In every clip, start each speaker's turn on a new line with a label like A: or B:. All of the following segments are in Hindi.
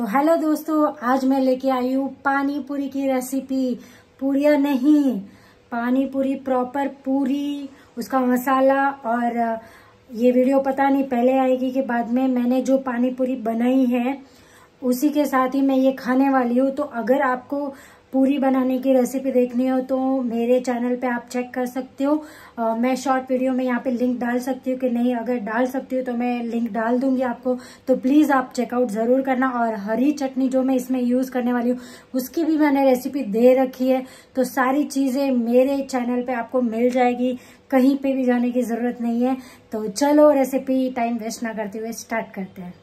A: तो हेलो दोस्तों, आज मैं लेके आई हूँ पानी पूरी की रेसिपी पूरिया नहीं पानी पूरी प्रॉपर पूरी, उसका मसाला और, ये वीडियो पता नहीं पहले आएगी कि बाद में मैंने जो पानी पूरी बनाई है उसी के साथ ही मैं ये खाने वाली हूँ। तो अगर आपको पूरी बनाने की रेसिपी देखनी हो तो मेरे चैनल पे आप चेक कर सकते हो। मैं शॉर्ट वीडियो में यहाँ पे लिंक डाल सकती हूँ कि नहीं, अगर डाल सकती हूँ तो मैं लिंक डाल दूँगी आपको। तो प्लीज़ आप चेकआउट ज़रूर करना और हरी चटनी जो मैं इसमें यूज़ करने वाली हूँ, उसकी भी मैंने रेसिपी दे रखी है। तो सारी चीज़ें मेरे चैनल पर आपको मिल जाएगी। कहीं पर भी जाने की ज़रूरत नहीं है। तो चलो रेसिपी टाइम वेस्ट ना करते हुए स्टार्ट करते हैं।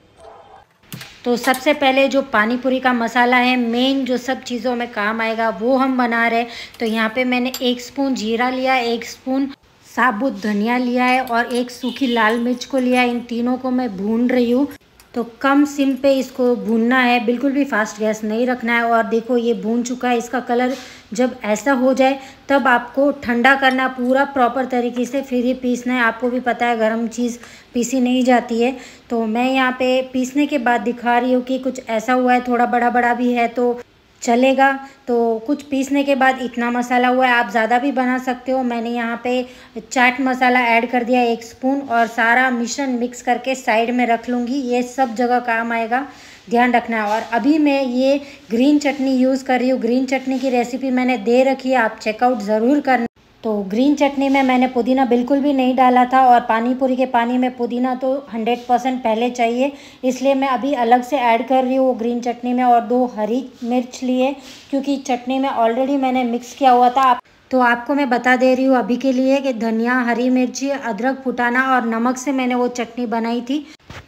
A: तो सबसे पहले जो पानीपुरी का मसाला है मेन जो सब चीज़ों में काम आएगा, वो हम बना रहे तो यहाँ पे मैंने एक स्पून जीरा लिया, एक स्पून साबुत धनिया लिया है और एक सूखी लाल मिर्च को लिया है। इन तीनों को मैं भून रही हूँ। तो कम सिम पे इसको भूनना है, बिल्कुल भी फास्ट गैस नहीं रखना है और देखो ये भून चुका है, इसका कलर जब ऐसा हो जाए तब आपको ठंडा करना पूरा प्रॉपर तरीके से, फिर ही पीसना है। आपको भी पता है गर्म चीज़ पीसी नहीं जाती है। तो मैं यहाँ पे पीसने के बाद दिखा रही हूँ कि कुछ ऐसा हुआ है, थोड़ा बड़ा बड़ा भी है तो चलेगा। तो कुछ पीसने के बाद इतना मसाला हुआ है, आप ज़्यादा भी बना सकते हो। मैंने यहाँ पे चाट मसाला ऐड कर दिया एक स्पून और सारा मिश्रण मिक्स करके साइड में रख लूँगी। ये सब जगह काम आएगा। ध्यान रखना। और अभी मैं ये ग्रीन चटनी यूज़ कर रही हूँ। ग्रीन चटनी की रेसिपी मैंने दे रखी है, आप चेकआउट ज़रूर करना। तो ग्रीन चटनी में मैंने पुदीना बिल्कुल भी नहीं डाला था और पानी पूरी के पानी में पुदीना तो हंड्रेड परसेंट पहले चाहिए। इसलिए मैं अभी अलग से ऐड कर रही हूँ वो ग्रीन चटनी में और दो हरी मिर्च लिए, क्योंकि चटनी में ऑलरेडी मैंने मिक्स किया हुआ था। तो आपको मैं बता दे रही हूँ अभी के लिए कि धनिया, हरी मिर्ची, अदरक, फुटाना और नमक से मैंने वो चटनी बनाई थी।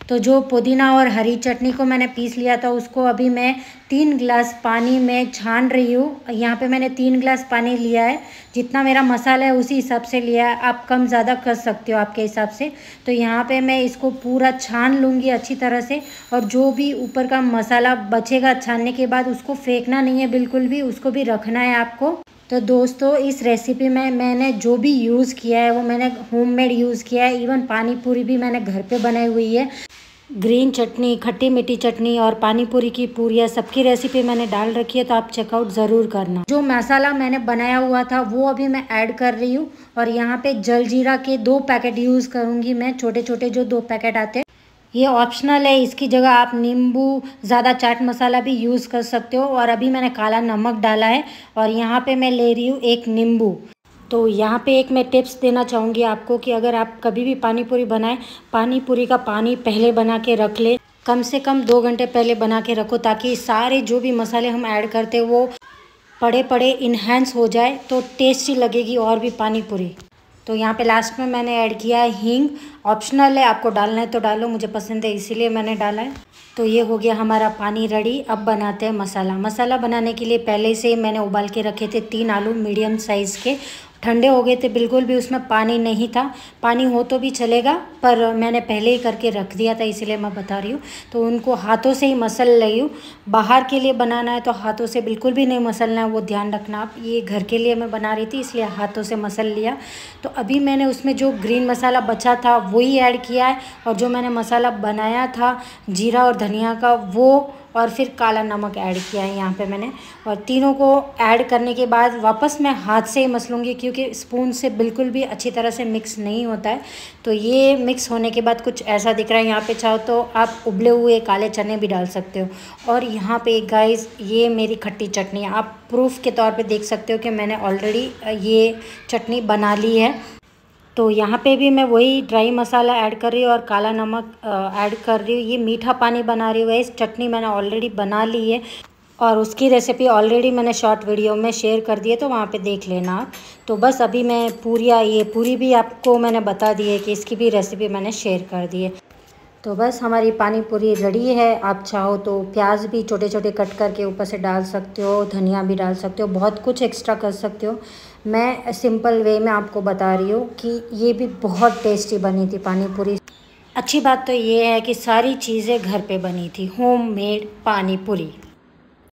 A: तो जो पुदीना और हरी चटनी को मैंने पीस लिया था, उसको अभी मैं तीन गिलास पानी में छान रही हूँ। यहाँ पे मैंने तीन गिलास पानी लिया है। जितना मेरा मसाला है, उसी हिसाब से लिया है। आप कम ज़्यादा कर सकते हो आपके हिसाब से। तो यहाँ पे मैं इसको पूरा छान लूँगी अच्छी तरह से। और जो भी ऊपर का मसाला बचेगा छानने के बाद, उसको फेंकना नहीं है बिल्कुल भी, उसको भी रखना है आपको। तो दोस्तों, इस रेसिपी में मैंने जो भी यूज़ किया है, वो मैंने होममेड यूज़ किया है। इवन पानी पूरी भी मैंने घर पे बनाई हुई है। ग्रीन चटनी, खट्टी मीठी चटनी और पानी पूरी की पूरियाँ सबकी रेसिपी मैंने डाल रखी है तो आप चेकआउट ज़रूर करना। जो मसाला मैंने बनाया हुआ था, वो अभी मैं ऐड कर रही हूँ और यहाँ पे जलजीरा के दो पैकेट यूज़ करूँगी मैं छोटे छोटे जो दो पैकेट आते हैं। ये ऑप्शनल है, इसकी जगह आप नींबू, ज़्यादा चाट मसाला भी यूज़ कर सकते हो और अभी मैंने काला नमक डाला है और यहाँ पे मैं ले रही हूँ एक नींबू। तो यहाँ पे एक मैं टिप्स देना चाहूँगी आपको कि अगर आप कभी भी पानी पूरी बनाएँ पानी पूरी का पानी पहले बना के रख ले। कम से कम दो घंटे पहले बना के रखो ताकि सारे जो भी मसाले हम ऐड करते हैं, वो पड़े पड़े इन्हेंस हो जाए तो टेस्टी लगेगी और भी पानी पूरी तो यहाँ पे लास्ट में मैंने ऐड किया है हींग। ऑप्शनल है, आपको डालना है तो डालो, मुझे पसंद है इसीलिए मैंने डाला है। तो ये हो गया हमारा पानी रेडी अब बनाते हैं मसाला। मसाला बनाने के लिए पहले से मैंने उबाल के रखे थे तीन आलू मीडियम साइज़ के। ठंडे हो गए थे, बिल्कुल भी उसमें पानी नहीं था। पानी हो तो भी चलेगा, पर मैंने पहले ही करके रख दिया था, इसीलिए मैं बता रही हूँ। तो उनको हाथों से ही मसल रही हूँ। बाहर के लिए बनाना है तो हाथों से बिल्कुल भी नहीं मसलना है, वो ध्यान रखना। आप ये घर के लिए मैं बना रही थी, इसलिए हाथों से मसल लिया। तो अभी मैंने उसमें जो ग्रीन मसाला बचा था, वही ऐड किया है। और जो मैंने मसाला बनाया था, जीरा और धनिया का, वो और फिर काला नमक ऐड किया है यहाँ पे मैंने। और तीनों को ऐड करने के बाद वापस मैं हाथ से ही मसलूँगी क्योंकि स्पून से बिल्कुल भी अच्छी तरह से मिक्स नहीं होता है। तो ये मिक्स होने के बाद कुछ ऐसा दिख रहा है यहाँ पे चाहो तो आप उबले हुए काले चने भी डाल सकते हो। और यहाँ पे गाइस ये मेरी खट्टी चटनी आप प्रूफ के तौर पर देख सकते हो कि मैंने ऑलरेडी ये चटनी बना ली है। तो यहाँ पे भी मैं वही ड्राई मसाला ऐड कर रही हूँ और काला नमक ऐड कर रही हूँ। ये मीठा पानी बना रही हूँ इस चटनी मैंने ऑलरेडी बना ली है। और उसकी रेसिपी ऑलरेडी मैंने शॉर्ट वीडियो में शेयर कर दी है तो वहाँ पे देख लेना आप। तो बस अभी मैं पूरिया ये पूरी भी आपको मैंने बता दी है कि इसकी भी रेसिपी मैंने शेयर कर दी है। तो बस हमारी पानी पूरी रेडी है। आप चाहो तो प्याज भी छोटे छोटे कट करके ऊपर से डाल सकते हो, धनिया भी डाल सकते हो, बहुत कुछ एक्स्ट्रा कर सकते हो। मैं सिंपल वे में आपको बता रही हूँ कि ये भी बहुत टेस्टी बनी थी पानी पूरी। अच्छी बात तो ये है कि सारी चीज़ें घर पे बनी थी होम मेड पानी पूरी।